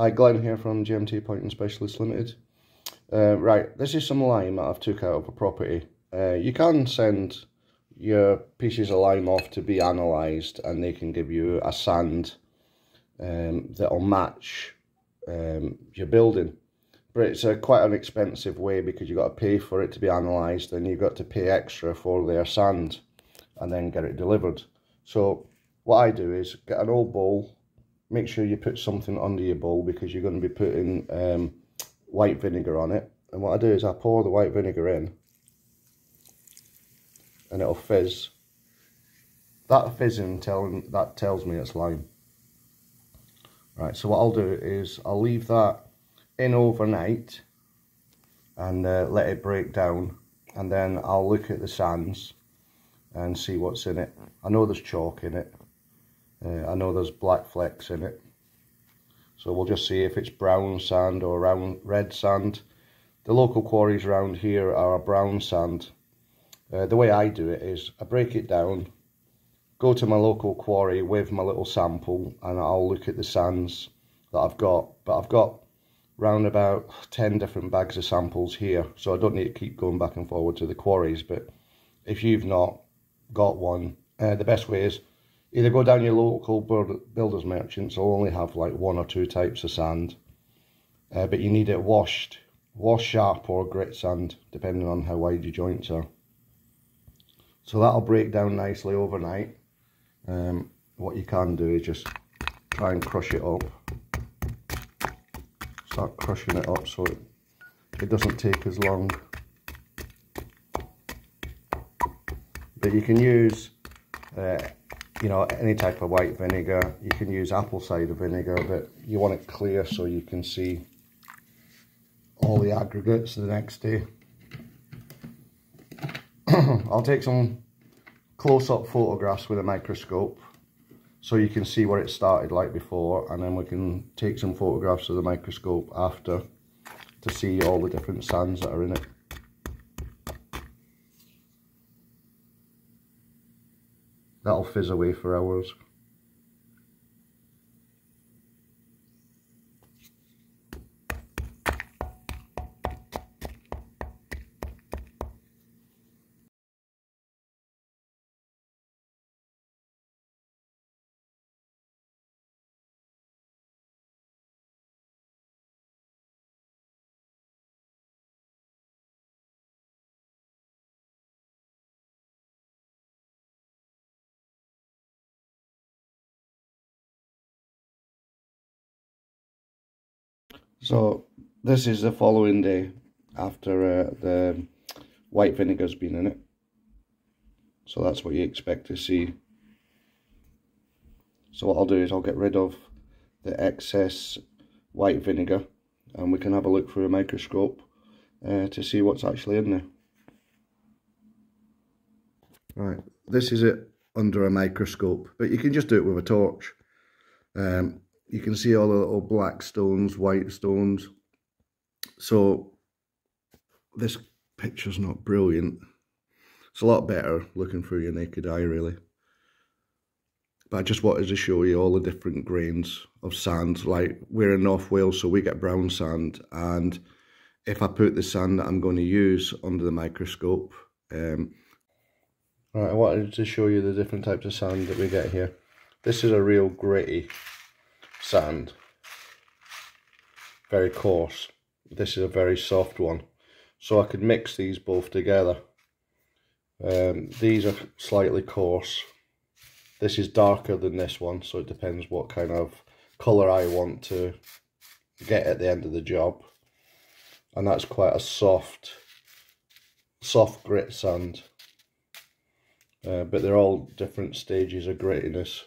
Hi, Glenn here from GMT Pointing Specialist Limited. Uh, right, this is some lime that I've took out of a property. Uh, you can send your pieces of lime off to be analysed and they can give you a sand um, that'll match um, your building. But it's a, quite an expensive way because you've got to pay for it to be analysed and you've got to pay extra for their sand and then get it delivered. So what I do is get an old bowl make sure you put something under your bowl because you're going to be putting um, white vinegar on it. And what I do is I pour the white vinegar in and it'll fizz. That fizzing tell, that tells me it's lime. Right, so what I'll do is I'll leave that in overnight and uh, let it break down and then I'll look at the sands and see what's in it. I know there's chalk in it uh, I know there's black flecks in it. So we'll just see if it's brown sand or round red sand. The local quarries around here are brown sand. Uh, the way I do it is I break it down, go to my local quarry with my little sample and I'll look at the sands that I've got. But I've got round about 10 different bags of samples here so I don't need to keep going back and forward to the quarries but if you've not got one uh, the best way is either go down your local builders merchants will only have like one or two types of sand. Uh, but you need it washed wash sharp or grit sand depending on how wide your joints are. So that'll break down nicely overnight. Um, what you can do is just try and crush it up. Start crushing it up so it, it doesn't take as long. But you can use uh, you know, any type of white vinegar. You can use apple cider vinegar, but you want it clear so you can see all the aggregates the next day. I'll take some close-up photographs with a microscope so you can see what it started like before and then we can take some photographs with the microscope after to see all the different sands that are in it. That'll fizz away for hours. So this is the following day after uh, the white vinegar's been in it. So that's what you expect to see. So what I'll do is I'll get rid of the excess white vinegar and we can have a look through a microscope uh, to see what's actually in there. Right, this is it under a microscope, but you can just do it with a torch. Um, you can see all the little black stones, white stones. So this picture's not brilliant. It's a lot better looking through your naked eye, really. But I just wanted to show you all the different grains of sand. Like, we're in North Wales, so we get brown sand. And if I put the sand that I'm going to use under the microscope... Um, right, I wanted to show you the different types of sand that we get here. This is a real gritty sand. Very coarse. This is a very soft one. So I could mix these both together. Um, these are slightly coarse. This is darker than this one, so it depends what kind of colour I want to get at the end of the job. And that's quite a soft, soft grit sand. Uh, but they're all different stages of grittiness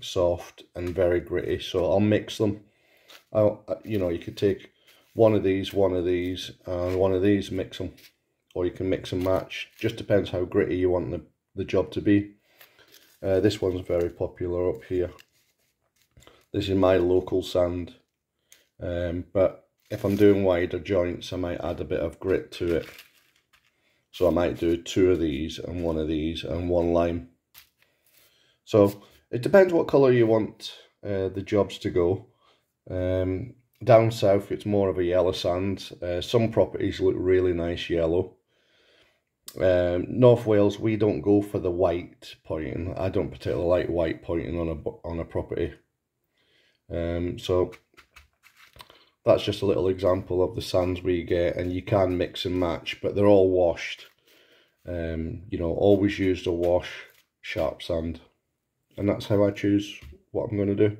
soft and very gritty so I'll mix them. I'll, you know you could take one of these one of these and one of these mix them or you can mix and match. Just depends how gritty you want the, the job to be. Uh, this one's very popular up here. This is my local sand. Um, but if I'm doing wider joints I might add a bit of grit to it. So I might do two of these and one of these and one lime. So it depends what colour you want uh, the jobs to go. Um, down south it's more of a yellow sand. Uh, some properties look really nice yellow. Um, North Wales, we don't go for the white pointing. I don't particularly like white pointing on a on a property. Um, so that's just a little example of the sands we get, and you can mix and match, but they're all washed. Um, you know, always use the wash sharp sand, and that's how I choose what I'm going to do.